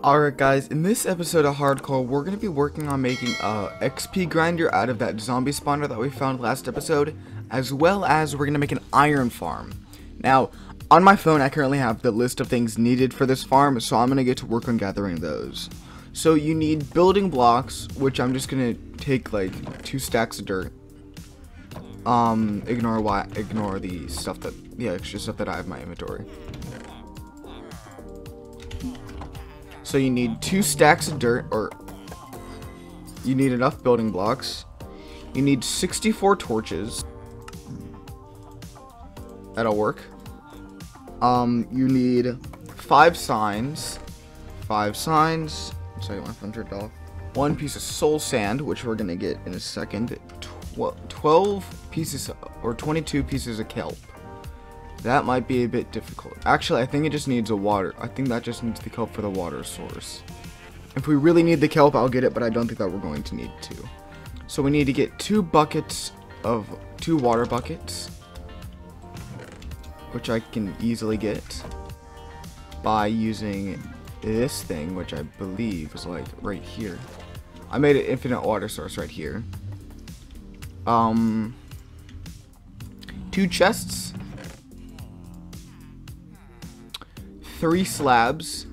Alright guys, in this episode of Hardcore, we're going to be working on making a XP grinder out of that zombie spawner that we found last episode, as well as we're going to make an iron farm. Now, on my phone I currently have the list of things needed for this farm, so I'm going to get to work on gathering those. So you need building blocks, which I'm just going to take like two stacks of dirt. Um, ignore why, ignore the stuff that, the extra stuff that I have in my inventory. So you need two stacks of dirt, or you need enough building blocks. You need 64 torches. That'll work. Um, you need five signs. Five signs. Sorry, turned off. One piece of soul sand, which we're gonna get in a second. Tw 12 pieces, or 22 pieces of kelp. That might be a bit difficult. Actually, I think it just needs a water. I think that just needs the kelp for the water source. If we really need the kelp, I'll get it, but I don't think that we're going to need to. So we need to get two buckets of, two water buckets. Which I can easily get by using this thing, which I believe is like right here. I made an infinite water source right here. Um, two chests three slabs.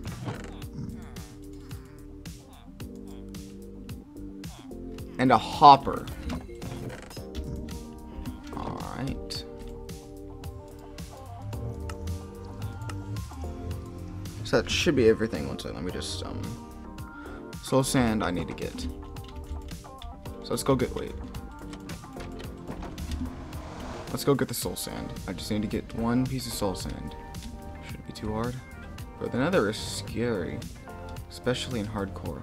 And a hopper. Alright. So that should be everything. One second, let me just, um... Soul sand I need to get. So let's go get, wait. Let's go get the soul sand. I just need to get one piece of soul sand. Shouldn't be too hard. But the nether is scary. Especially in hardcore.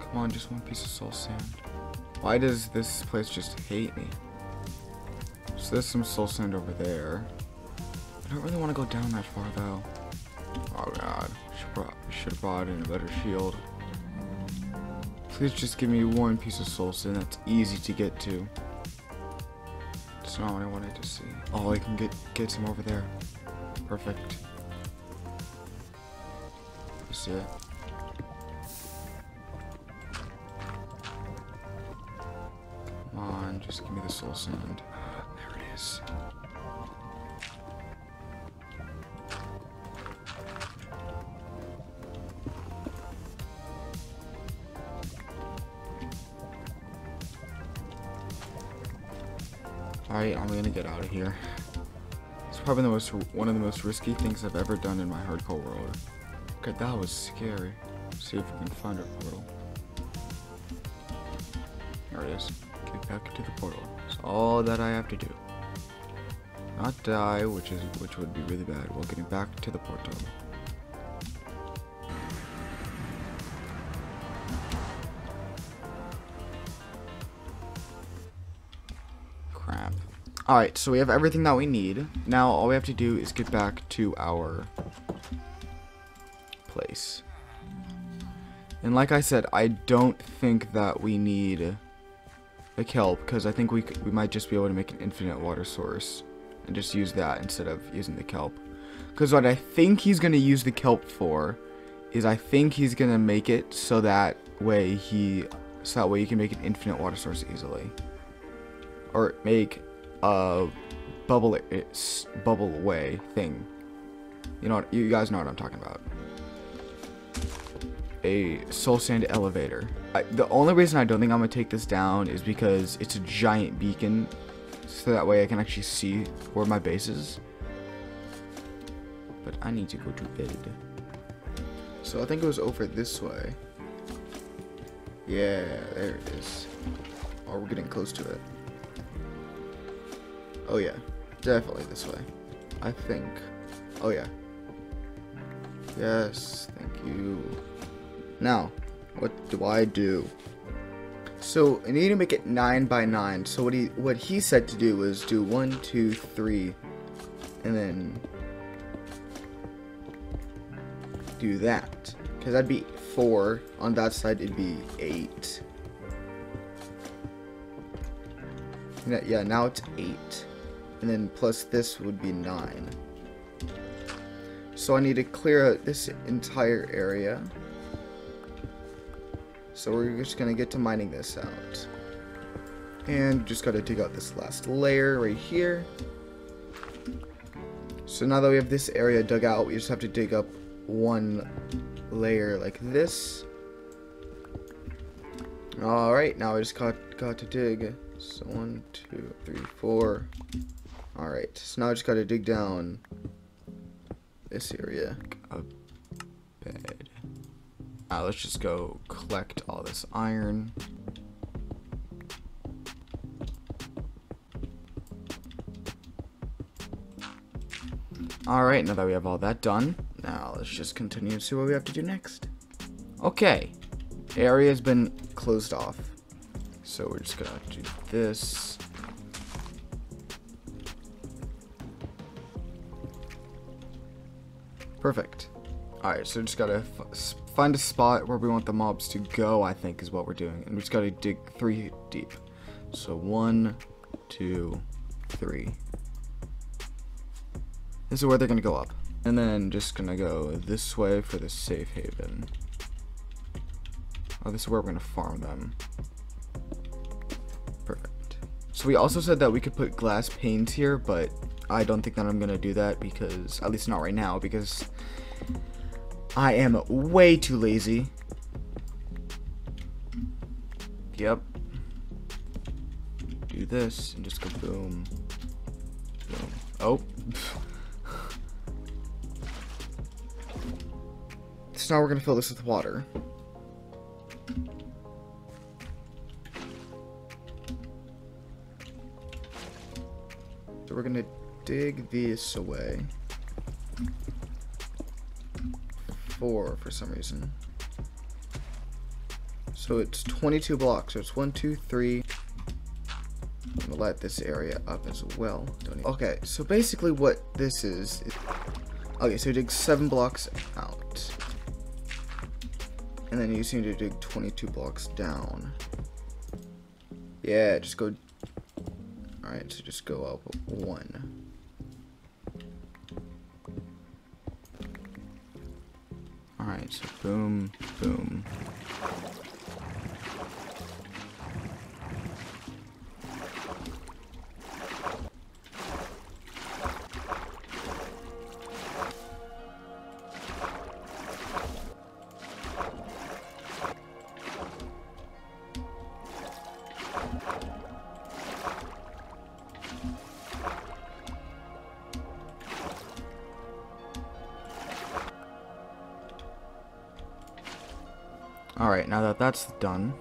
Come on, just one piece of soul sand. Why does this place just hate me? So there's some soul sand over there. I don't really want to go down that far though. Oh god. Should have bought in a better shield. Please just give me one piece of soul sand that's easy to get to. That's not what I wanted to see. Oh, I can get get some over there. Perfect see it. Come on, just give me the soul sand. There it is. Alright, I'm gonna get out of here. It's probably the most one of the most risky things I've ever done in my hardcore world. Okay, that was scary. Let's see if we can find our portal. There it is. Get back into the portal. That's all that I have to do. Not die, which is which would be really bad, while getting back to the portal. Crap. Alright, so we have everything that we need. Now all we have to do is get back to our place. And like I said, I don't think that we need the kelp because I think we could, we might just be able to make an infinite water source and just use that instead of using the kelp. Because what I think he's going to use the kelp for is I think he's going to make it so that way he so that way you can make an infinite water source easily. Or make a bubble bubble way thing. You know what, you guys know what I'm talking about a soul sand elevator. I, the only reason I don't think I'm gonna take this down is because it's a giant beacon, so that way I can actually see where my base is. But I need to go to bed. So I think it was over this way. Yeah, there it is. Oh, we're getting close to it. Oh yeah, definitely this way. I think. Oh yeah. Yes, thank you. Now, what do I do? So I need to make it nine by nine. So what he what he said to do was do one, two, three, and then do that. Because that'd be four. On that side it'd be eight. Yeah, now it's eight. And then plus this would be nine. So I need to clear out this entire area. So we're just gonna get to mining this out. And just gotta dig out this last layer right here. So now that we have this area dug out, we just have to dig up one layer like this. Alright, now I just got, got to dig. So one, two, three, four. Alright, so now I just gotta dig down this area. A bed. Now let's just go collect all this iron. Alright, now that we have all that done, now let's just continue to see what we have to do next. Okay, area has been closed off. So we're just gonna do this. Perfect. Alright, so just gotta find a spot where we want the mobs to go, I think is what we're doing. And we just gotta dig three deep. So one, two, three. This is where they're gonna go up. And then just gonna go this way for the safe haven. Oh, this is where we're gonna farm them. Perfect. So we also said that we could put glass panes here, but I don't think that I'm gonna do that because, at least not right now, because I am way too lazy. Yep. Do this and just go boom. Boom. Oh. so now we're gonna fill this with water. So we're gonna dig this away. Four for some reason. So it's 22 blocks. So it's one, two, three. I'm gonna light this area up as well. Okay, so basically what this is, is okay, so you dig seven blocks out. And then you just need to dig 22 blocks down. Yeah, just go Alright, so just go up one. Boom, boom. Alright, now that that's done.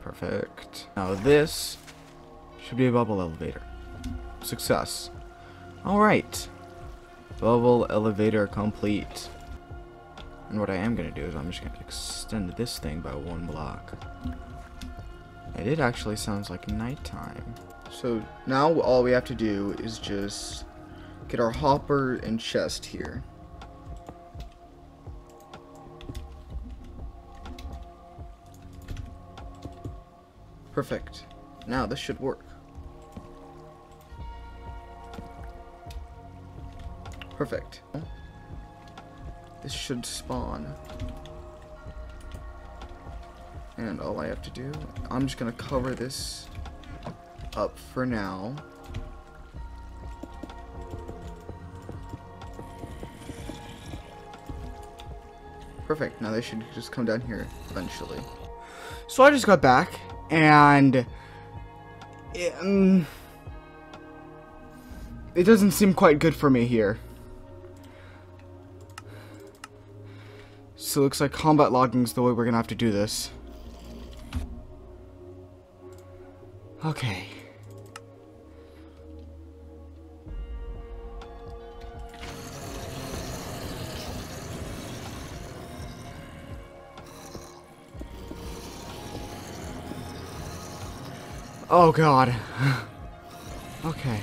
Perfect. Now this should be a bubble elevator. Success. Alright. Bubble elevator complete. And what I am going to do is I'm just going to extend this thing by one block. And it actually sounds like nighttime. So now all we have to do is just get our hopper and chest here. Perfect. Now this should work. Perfect. This should spawn. And all I have to do, I'm just gonna cover this up for now. Perfect, now they should just come down here eventually. So I just got back, and it, um, it doesn't seem quite good for me here. So it looks like combat logging is the way we're gonna have to do this. Okay. Oh god. okay.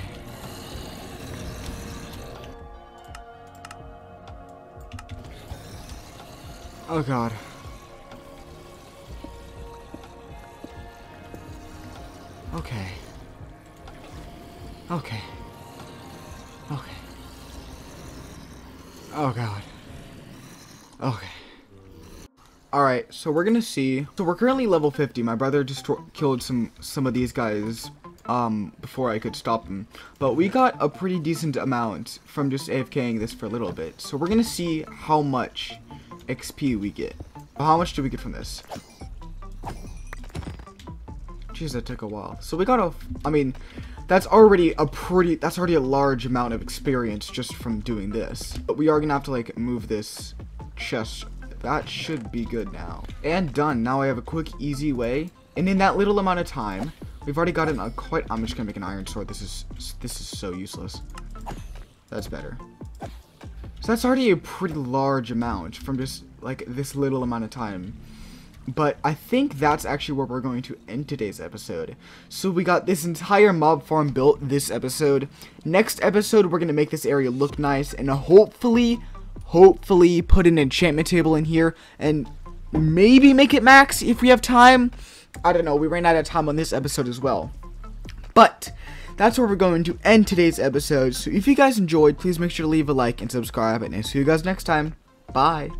Oh god. Okay. Okay. Okay. Oh god. Okay. Alright, so we're gonna see. So we're currently level 50. My brother just killed some some of these guys um, before I could stop them. But we got a pretty decent amount from just AFKing this for a little bit. So we're gonna see how much XP we get. How much do we get from this? Jeez, that took a while. So we got a, I mean, that's already a pretty, that's already a large amount of experience just from doing this. But we are gonna have to like move this chest. That should be good now. And done. Now I have a quick, easy way. And in that little amount of time, we've already gotten a quite, I'm just gonna make an iron sword. This is, this is so useless. That's better. So that's already a pretty large amount from just like this little amount of time. But I think that's actually where we're going to end today's episode. So we got this entire mob farm built this episode. Next episode, we're going to make this area look nice and hopefully, hopefully put an enchantment table in here and maybe make it max if we have time. I don't know, we ran out of time on this episode as well. But that's where we're going to end today's episode. So if you guys enjoyed, please make sure to leave a like and subscribe and I'll see you guys next time. Bye.